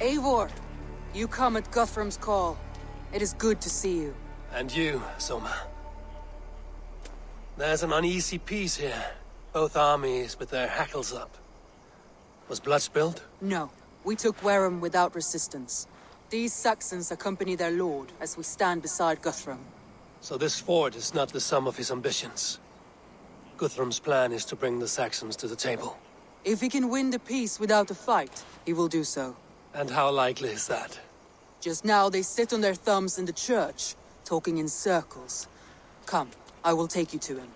Eivor, you come at Guthrum's call. It is good to see you. And you, Soma. There's an uneasy peace here. Both armies with their hackles up. Was blood spilled? No. We took Wareham without resistance. These Saxons accompany their lord as we stand beside Guthrum. So this fort is not the sum of his ambitions. Guthrum's plan is to bring the Saxons to the table. If he can win the peace without a fight, he will do so. And how likely is that? Just now they sit on their thumbs in the church, talking in circles. Come, I will take you to him.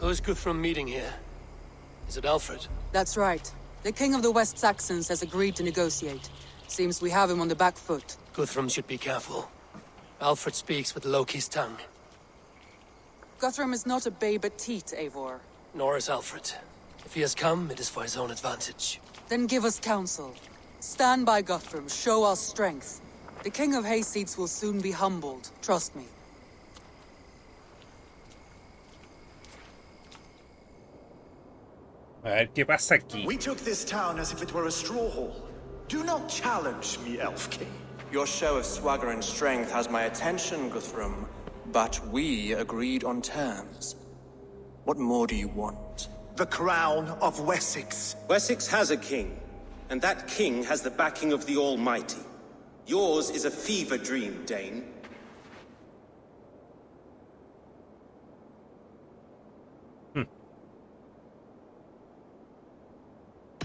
Who is Guthrum meeting here? Is it Alfred? That's right. The King of the West Saxons has agreed to negotiate. Seems we have him on the back foot. Guthrum should be careful. Alfred speaks with Loki's tongue. Guthrum is not a babe at teat, Eivor. Nor is Alfred. If he has come, it is for his own advantage. Then give us counsel. Stand by Guthrum, show our strength. The King of Hayseeds will soon be humbled, trust me. A ver qué pasa aquí. We took this town as if it were a straw hall. Do not challenge me, Elf King. Your show of swagger and strength has my attention, Guthrum. But we agreed on terms. What more do you want? The crown of Wessex. Wessex has a king, and that king has the backing of the Almighty. Yours is a fever dream, Dane. Hmm.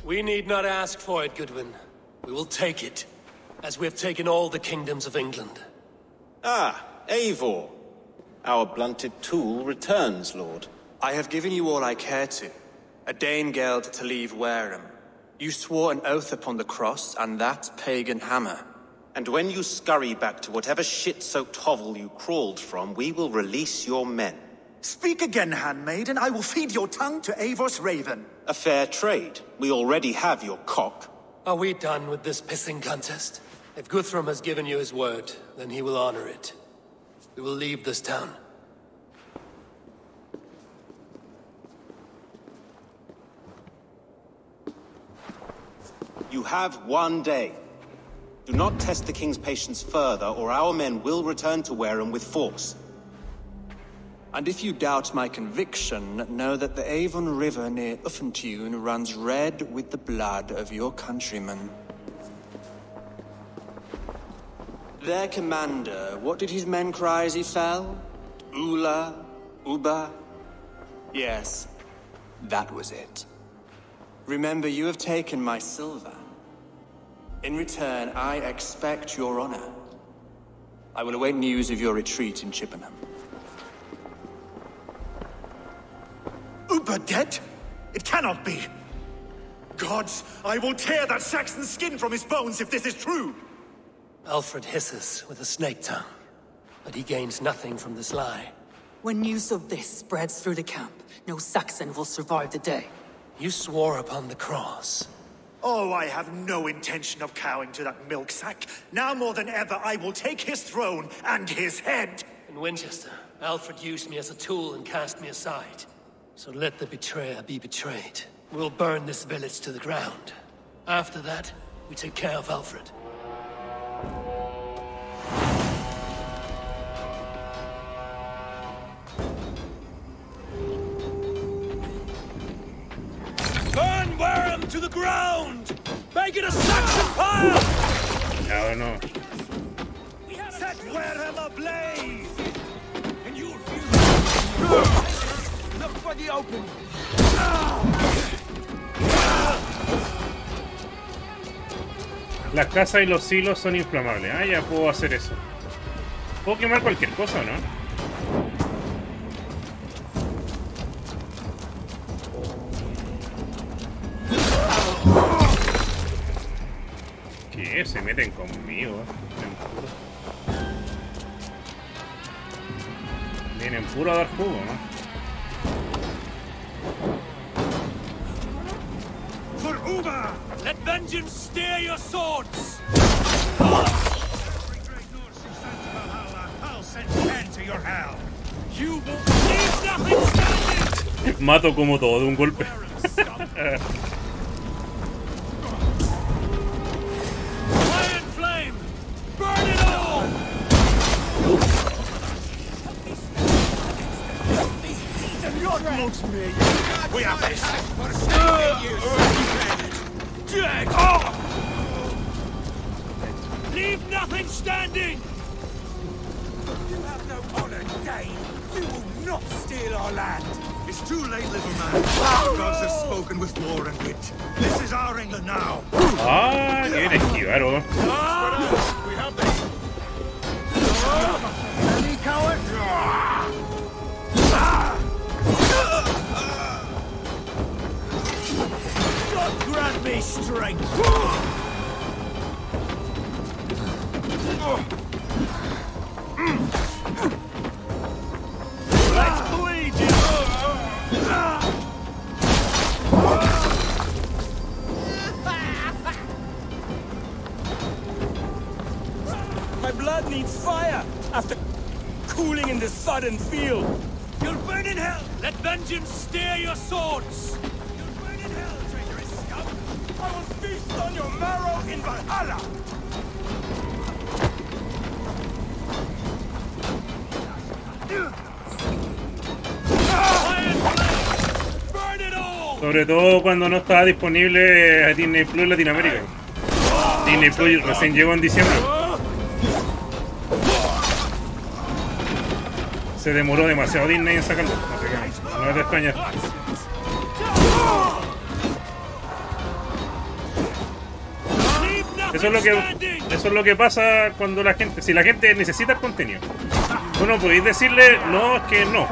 We need not ask for it, Goodwin. We will take it, as we have taken all the kingdoms of England. Ah, Eivor. Our blunted tool returns, Lord. I have given you all I care to. A Danegeld to leave Wareham. You swore an oath upon the cross, and that pagan hammer. And when you scurry back to whatever shit-soaked hovel you crawled from, we will release your men. Speak again, handmaid, and I will feed your tongue to Eivor's raven. A fair trade. We already have your cock. Are we done with this pissing contest? If Guthrum has given you his word, then he will honor it. We will leave this town. You have one day. Do not test the King's patience further, or our men will return to Wareham with force. And if you doubt my conviction, know that the Avon River near Uffentune runs red with the blood of your countrymen. Their commander, what did his men cry as he fell? Ula? Ubba? Yes, that was it. Remember, you have taken my silver. In return, I expect your honor. I will await news of your retreat in Chippenham. Ubba dead? It cannot be. Gods, I will tear that Saxon skin from his bones if this is true. Alfred hisses with a snake tongue, but he gains nothing from this lie. When news of this spreads through the camp, no Saxon will survive the day. You swore upon the cross. Oh, I have no intention of cowing to that milk sack. Now more than ever, I will take his throne and his head. In Winchester, Alfred used me as a tool and cast me aside. So let the betrayer be betrayed. We'll burn this village to the ground. After that, we take care of Alfred. Burn Wareham to the ground! Make it a Saxon pile! No, no. Set Wareham ablaze! The. Las casas y los hilos son inflamables. Ah, ya puedo hacer eso. Puedo quemar cualquier cosa, ¿no? ¿Qué? Se meten conmigo. Vienen puro a dar jugo, ¿no? Ubba, Let vengeance steer your swords! I'll send to your hell! You will leave nothing standing! Mato como todo de un golpe. We have this. Dead! Leave nothing standing! You have no honor, Dane. You will not steal our land. It's too late, little man. The gods have spoken with war and wit. This is our England now. Ah, quieren esquivar, oh. We have this. Any coward? The sodden field. You'll burn in hell! Let vengeance steer your swords! Your marrow in Valhalla! Sobre todo cuando no estaba disponible a Disney Plus en Latinoamérica. Disney Plus recién llegó en diciembre. Se demoró demasiado Disney en sacarlo. Que no es de extrañar. Eso es lo que eso es lo que pasa cuando la gente, si la gente necesita el contenido. Uno podéis decirle no es que no.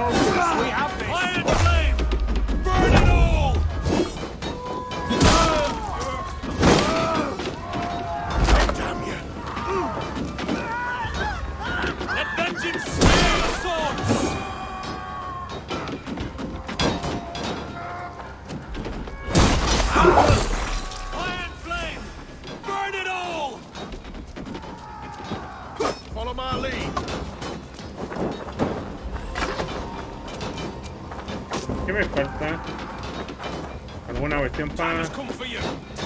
¿Alguna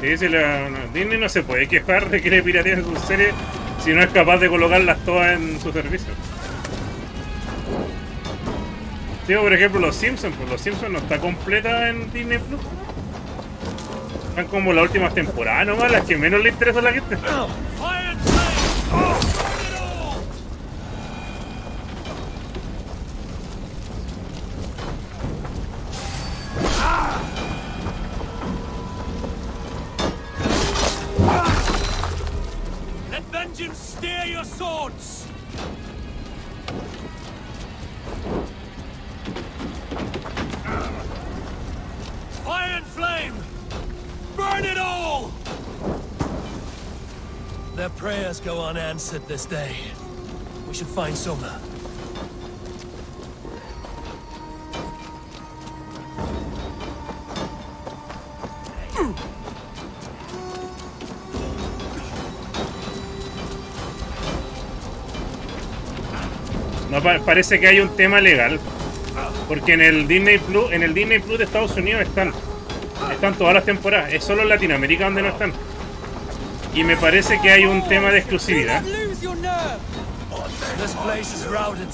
Si la, Disney no se puede quejar de que le pirateen sus series si no es capaz de colocarlas todas en su servicio. Digo, por ejemplo, Los Simpsons, pues Los Simpsons no está completa en Disney Plus. Están como las últimas temporadas nomás, las que menos le interesa a la gente. Their prayers go unanswered this day. We should find Soma. No pa- parece que hay un tema legal. Porque en el Disney Plus, en el Disney Plus de Estados Unidos están. Están todas las temporadas. Es solo en Latinoamérica donde no están. Y me parece que hay un tema de exclusividad. This place is routed.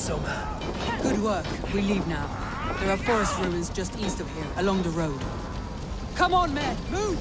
Good work. We leave now. There are forest ruins just east of here, along the road. Come on, men! Move!